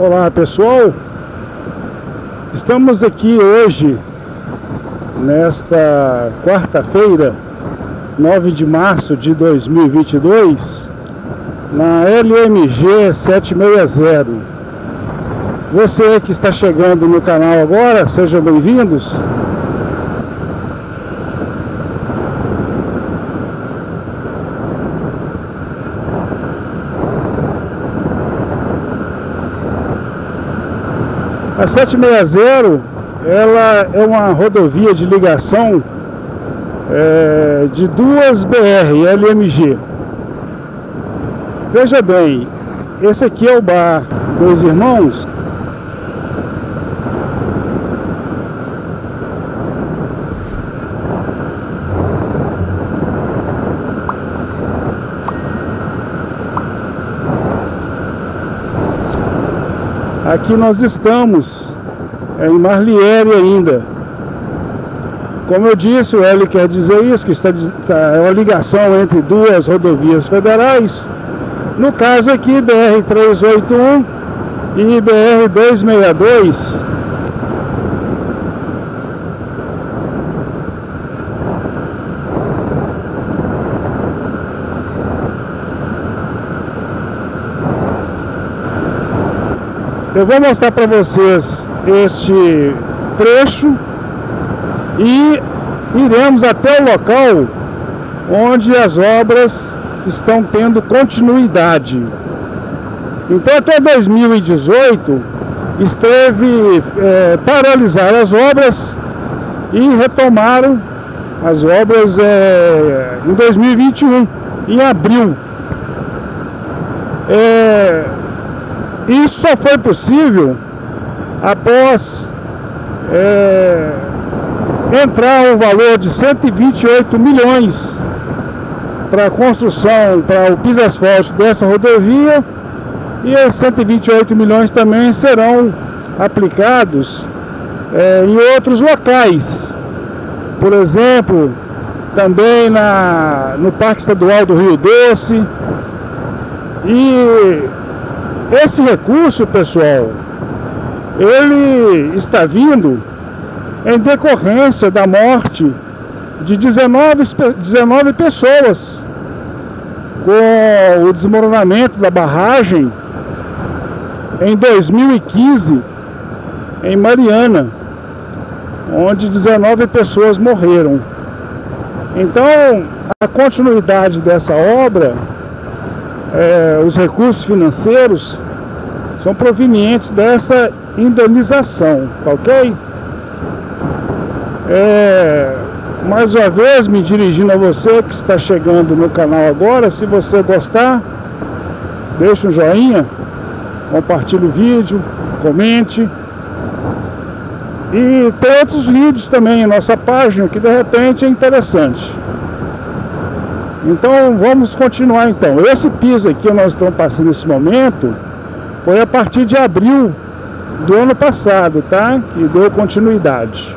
Olá pessoal, estamos aqui hoje, nesta quarta-feira, 9 de março de 2022, na LMG 760. Você que está chegando no canal agora, sejam bem-vindos. A 760 ela é uma rodovia de ligação é, de duas BR LMG. Veja bem, esse aqui é o bar Dois Irmãos. Aqui nós estamos é, em Marliere ainda. Como eu disse, o L quer dizer isso, que está, está, é uma ligação entre duas rodovias federais. No caso aqui, BR-381 e BR-262. Eu vou mostrar para vocês este trecho e iremos até o local onde as obras estão tendo continuidade. Então até 2018 esteve é, paralisar as obras e retomaram as obras é, em 2021, em abril. É, isso só foi possível após é, entrar o valor de 128 milhões para a construção, para o piso asfáltico dessa rodovia e esses 128 milhões também serão aplicados é, em outros locais. Por exemplo, também na, no Parque Estadual do Rio Doce e esse recurso, pessoal, ele está vindo em decorrência da morte de 19, 19 pessoas com o desmoronamento da barragem em 2015 em Mariana, onde 19 pessoas morreram. Então, a continuidade dessa obra é, os recursos financeiros são provenientes dessa indenização, tá ok? É, mais uma vez, me dirigindo a você que está chegando no canal agora, se você gostar, deixe um joinha, compartilhe o vídeo, comente. E tem outros vídeos também em nossa página que de repente é interessante. Então vamos continuar então. Esse piso aqui nós estamos passando nesse momento foi a partir de abril do ano passado, tá? Que deu continuidade.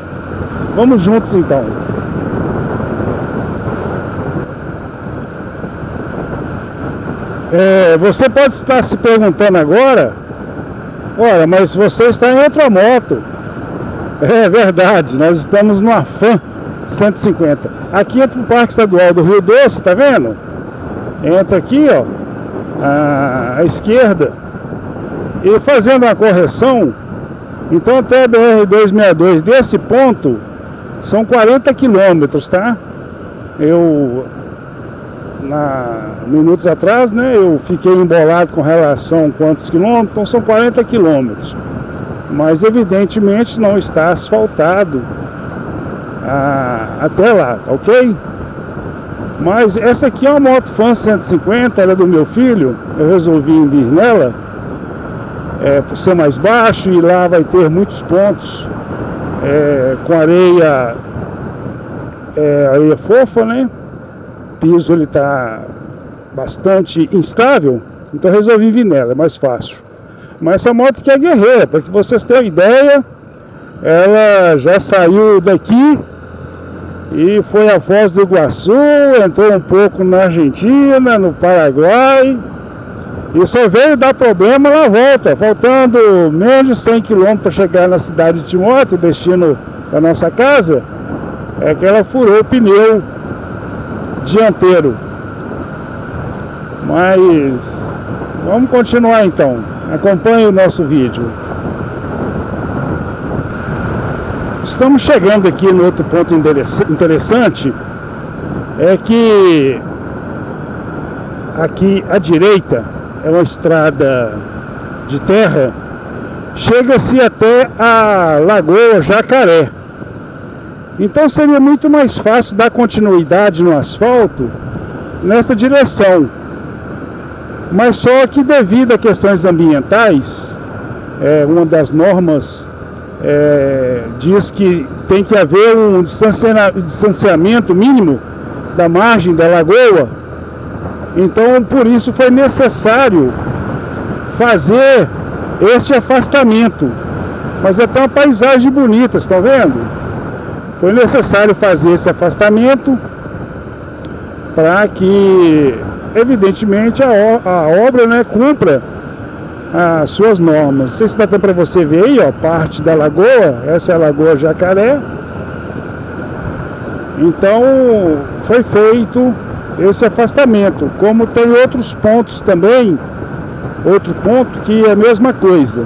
Vamos juntos então. É, você pode estar se perguntando agora, olha, mas você está em outra moto. É verdade, nós estamos numa fã 150. Aqui entra o Parque Estadual do Rio Doce, tá vendo? Entra aqui, ó, à, esquerda. E fazendo uma correção, então até a BR-262 desse ponto são 40 quilômetros, tá? Eu, na, minutos atrás, né, eu fiquei embolado com relação a quantos quilômetros, então são 40 quilômetros. Mas evidentemente não está asfaltado até lá, ok? Mas essa aqui é uma moto Fan 150, ela é do meu filho, eu resolvi vir nela, é, por ser mais baixo e lá vai ter muitos pontos é, com areia, é, areia fofa, né? Piso ele tá bastante instável, então resolvi vir nela, é mais fácil. Mas essa moto aqui é guerreira, para que vocês tenham ideia, ela já saiu daqui e foi a Foz do Iguaçu, entrou um pouco na Argentina, no Paraguai E só veio dar problema na volta, faltando menos de 100 km para chegar na cidade de Timóteo, destino da nossa casa, é que ela furou o pneu dianteiro. Mas vamos continuar então. Acompanhe o nosso vídeo. Estamos chegando aqui no outro ponto interessante, é que aqui à direita é uma estrada de terra, chega-se até a Lagoa Jacaré. Então seria muito mais fácil dar continuidade no asfalto nessa direção. Mas só que devido a questões ambientais, é, uma das normas é, diz que tem que haver um distanciamento mínimo da margem da lagoa. Então, por isso foi necessário fazer este afastamento. Mas é até uma paisagem bonita, estão vendo? Foi necessário fazer esse afastamento para que, evidentemente, a, a obra né, cumpra as suas normas. Se dá tempo para você ver aí, ó, parte da lagoa, essa é a Lagoa Jacaré. Então foi feito esse afastamento, como tem outros pontos também, outro ponto que é a mesma coisa.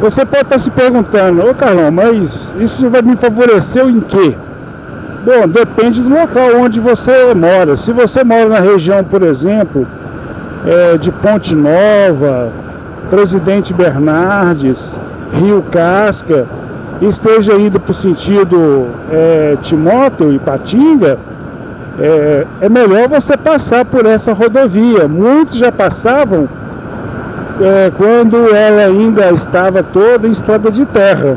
Você pode estar se perguntando, ô Carlão, mas isso vai me favorecer em quê? Bom, depende do local onde você mora. Se você mora na região, por exemplo, é, de Ponte Nova, Presidente Bernardes, Rio Casca, esteja indo para o sentido é, Timóteo e Patinga, é, é, melhor você passar por essa rodovia. Muitos já passavam é, quando ela ainda estava toda em estrada de terra.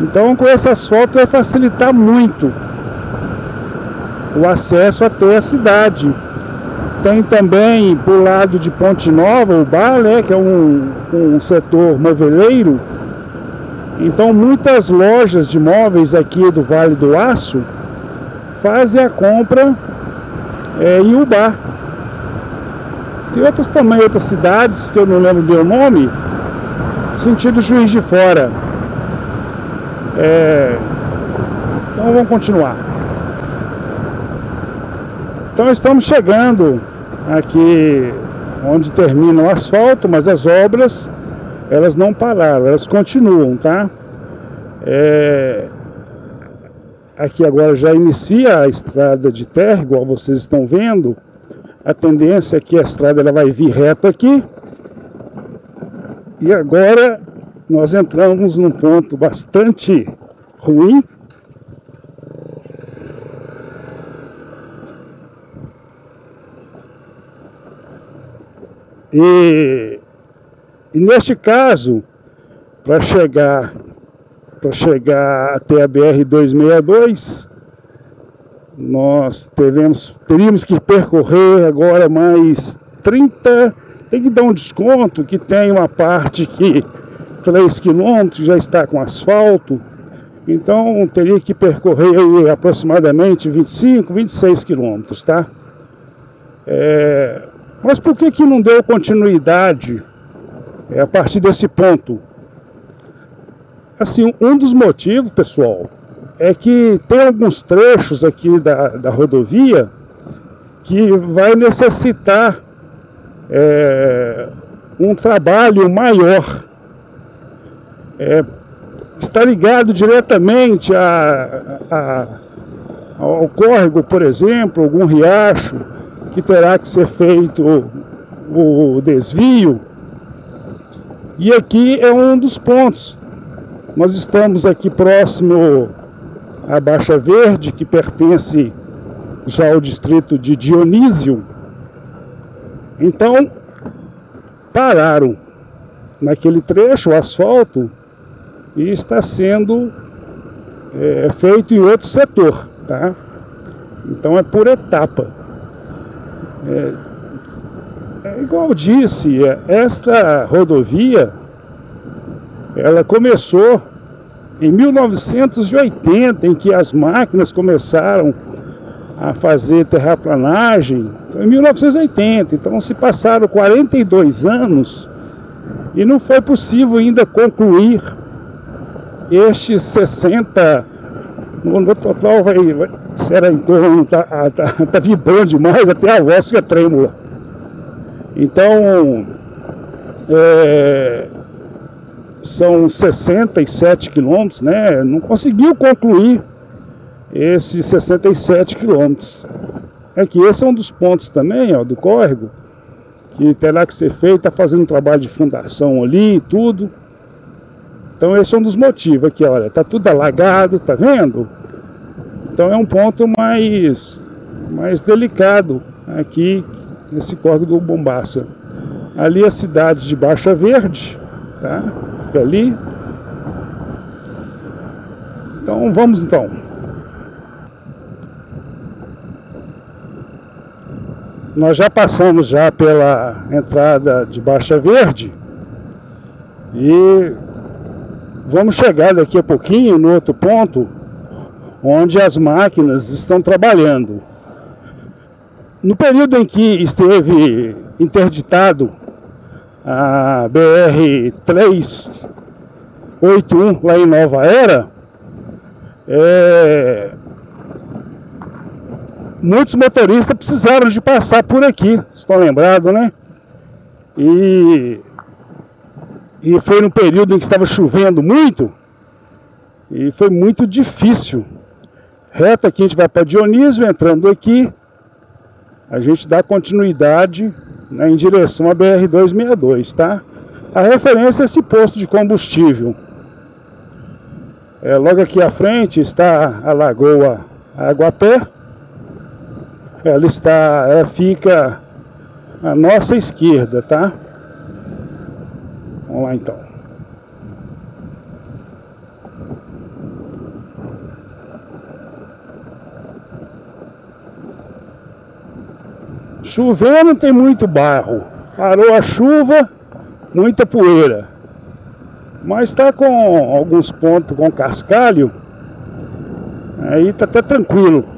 Então, com esse asfalto vai facilitar muito o acesso até a cidade. Tem também por lado de Ponte Nova, o bar, né, que é um, um setor moveleiro. Então muitas lojas de móveis aqui do Vale do Aço fazem a compra é, em o bar. Tem outras também, outras cidades que eu não lembro do nome, sentido Juiz de Fora. É, então vamos continuar. Então estamos chegando aqui onde termina o asfalto, mas as obras elas não pararam, elas continuam, tá? É... Aqui agora já inicia a estrada de terra, igual vocês estão vendo. A tendência é que a estrada ela vai vir reta aqui. E agora nós entramos num ponto bastante ruim, E, e neste caso, para chegar para chegar até a BR 262, nós teríamos que percorrer agora mais 30, tem que dar um desconto que tem uma parte que 3 quilômetros já está com asfalto, então teria que percorrer aproximadamente 25, 26 quilômetros, tá? É, mas por que, que não deu continuidade é, a partir desse ponto? Assim, um dos motivos, pessoal, é que tem alguns trechos aqui da, da rodovia que vai necessitar é, um trabalho maior. É, está ligado diretamente a, a, ao córrego, por exemplo, algum riacho, que terá que ser feito o desvio. E aqui é um dos pontos. Nós estamos aqui próximo à Baixa Verde, que pertence já ao distrito de Dionísio. Então, pararam naquele trecho o asfalto e está sendo é, feito em outro setor, tá? Então é por etapa. É, é igual disse, é, esta rodovia ela começou em 1980, em que as máquinas começaram a fazer terraplanagem em 1980. Então se passaram 42 anos e não foi possível ainda concluir estes 60 no total vai, vai será torno, tá, tá, tá vibrando demais, até a voz fica trêmula. Então, é, são 67 quilômetros, né? Não conseguiu concluir esses 67 quilômetros. É que esse é um dos pontos também, ó, do córrego, que terá que ser feito, está fazendo trabalho de fundação ali e tudo. Então esse é um dos motivos aqui, olha, tá tudo alagado, tá vendo? Então é um ponto mais, mais delicado aqui nesse córrego do Bombaça. Ali a cidade de Baixa Verde, tá? Ali. Então vamos então. Nós já passamos já pela entrada de Baixa Verde e vamos chegar daqui a pouquinho no outro ponto onde as máquinas estão trabalhando. No período em que esteve interditado a BR 381 lá em Nova Era, é, muitos motoristas precisaram de passar por aqui, estão lembrados, né? E, e foi no período em que estava chovendo muito e foi muito difícil. Reto aqui a gente vai para Dionísio, entrando aqui, a gente dá continuidade né, em direção à BR-262, tá? A referência é esse posto de combustível. É, logo aqui à frente está a Lagoa Aguapé, ela está, ela fica à nossa esquerda, tá? Vamos lá então. Chovendo tem muito barro. Parou a chuva, muita poeira. Mas está com alguns pontos com cascalho. Aí está até tranquilo.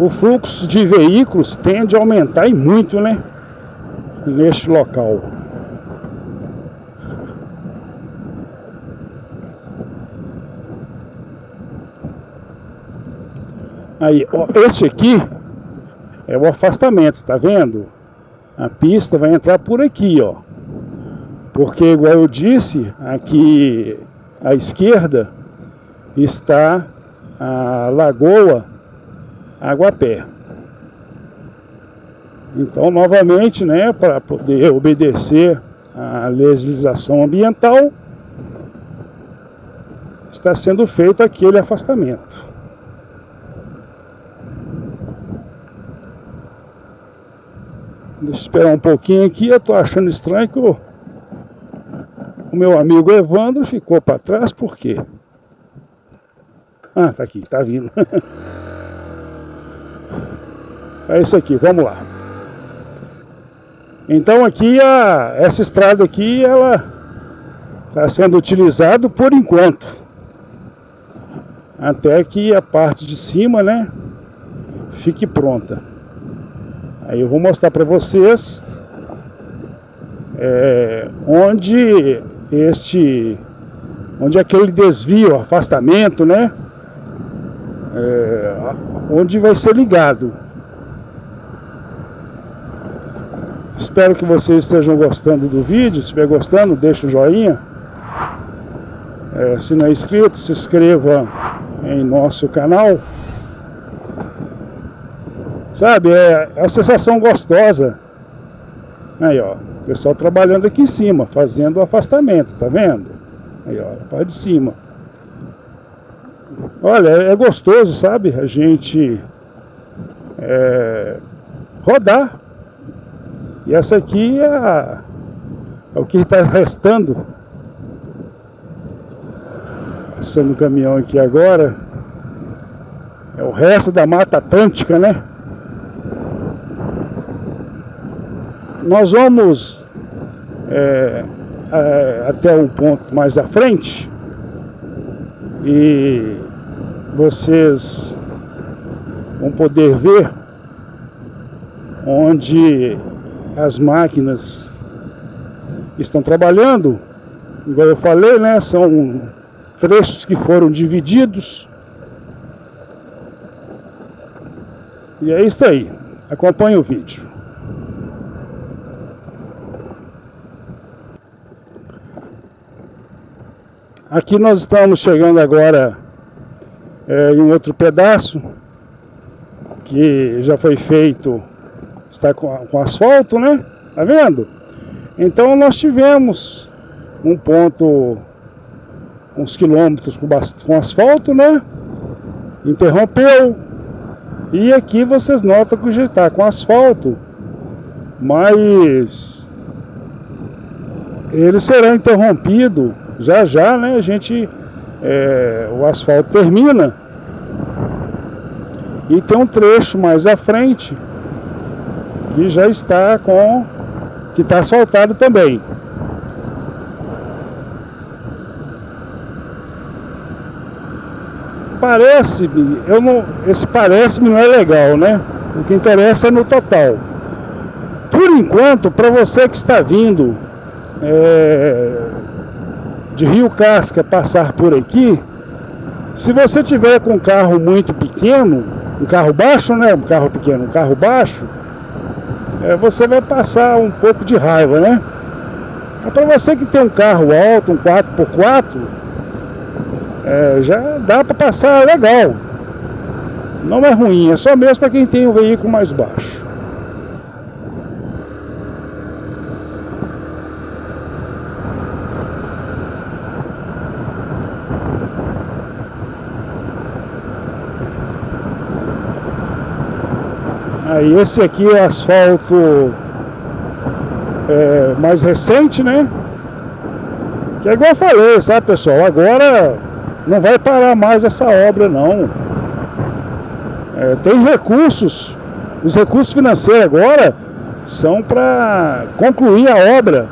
O fluxo de veículos tende a aumentar e muito, né? Neste local. Aí, ó, esse aqui é o afastamento, tá vendo? A pista vai entrar por aqui, ó. Porque, igual eu disse, aqui à esquerda está a lagoa Aguapé. Então, novamente, né, para poder obedecer à legislação ambiental, está sendo feito aquele afastamento. Deixa eu esperar um pouquinho aqui, eu estou achando estranho que o, o meu amigo Evandro ficou para trás, por quê? Ah, tá aqui, tá vindo. É isso aqui, vamos lá. Então aqui, a, essa estrada aqui, ela está sendo utilizada por enquanto. Até que a parte de cima, né, fique pronta. Aí eu vou mostrar para vocês é, onde este, onde aquele desvio, afastamento, né, é, onde vai ser ligado. Espero que vocês estejam gostando do vídeo. Se estiver gostando, deixa o joinha. É, se não é inscrito, se inscreva em nosso canal. Sabe, é, a sensação gostosa. Aí, ó, o pessoal trabalhando aqui em cima, fazendo o afastamento, tá vendo? Aí, ó, a parte de cima. Olha, é gostoso, sabe? A gente é, rodar e essa aqui é, é o que está restando. Passando o caminhão aqui agora. É o resto da Mata Atlântica, né? nós vamos é, é, até um ponto mais à frente e vocês vão poder ver onde as máquinas estão trabalhando. Igual eu falei, né? São trechos que foram divididos. E é isso aí. Acompanhe o vídeo. Aqui nós estamos chegando agora é, em outro pedaço que já foi feito, está com, com asfalto, né? Tá vendo? Então nós tivemos um ponto, uns quilômetros com, com asfalto, né? Interrompeu. E aqui vocês notam que já está com asfalto, mas ele será interrompido já já, né? A gente, é, o asfalto termina e tem um trecho mais à frente que já está com que está asfaltado também. Parece-me, eu não, esse parece-me não é legal, né? O que interessa é no total. Por enquanto, para você que está vindo é, de Rio Casca passar por aqui, se você tiver com um carro muito pequeno, um carro baixo, né? Um carro pequeno, um carro baixo, é, você vai passar um pouco de raiva, né? Mas para você que tem um carro alto, um 4x4, é, já dá para passar legal. Não é ruim, é só mesmo para quem tem um veículo mais baixo. Aí esse aqui é asfalto é, mais recente, né? Que é igual eu falei, sabe pessoal? Agora não vai parar mais essa obra não. É, tem recursos, os recursos financeiros agora são para concluir a obra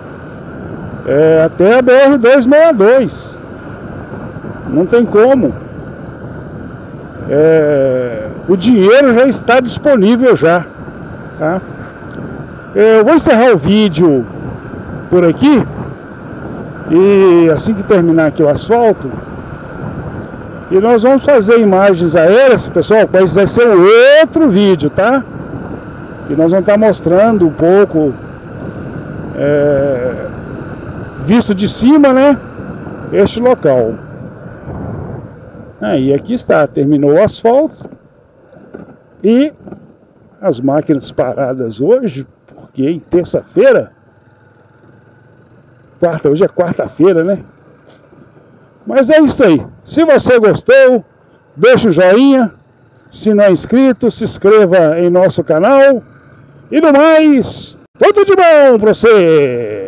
é, até a BR-262. Não tem como. É, o dinheiro já está disponível já. Tá? Eu vou encerrar o vídeo por aqui. E assim que terminar aqui o asfalto, e nós vamos fazer imagens aéreas, pessoal, esse vai ser outro vídeo, tá? Que nós vamos estar mostrando um pouco é, visto de cima, né? Este local. Aí aqui está, terminou o asfalto. E as máquinas paradas hoje, porque em terça-feira, quarta, hoje é quarta-feira, né? Mas é isso aí. Se você gostou, deixa o joinha. Se não é inscrito, se inscreva em nosso canal. E no mais, tudo de bom para vocês!